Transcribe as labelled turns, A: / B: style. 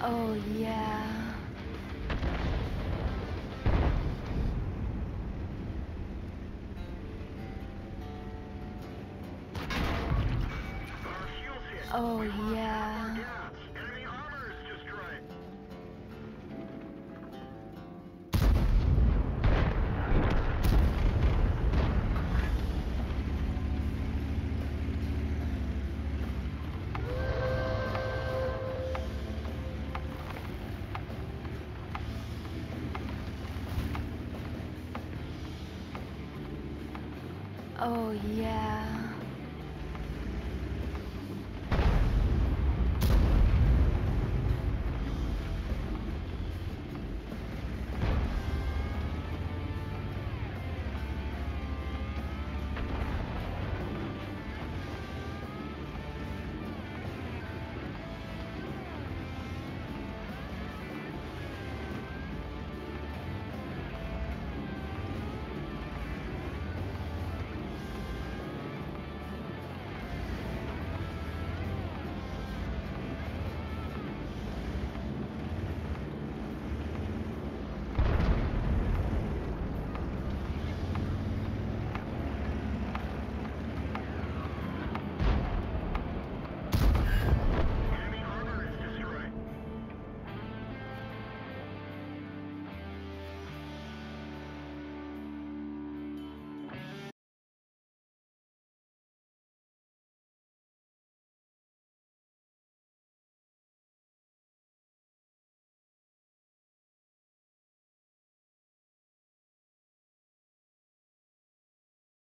A: Oh, yeah. Oh, yeah.